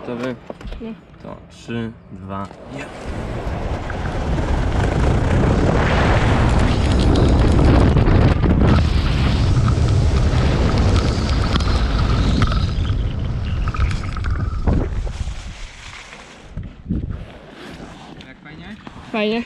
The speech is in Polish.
Gotowy? No. To 3, 2, 1. Jak fajnie? Fajnie.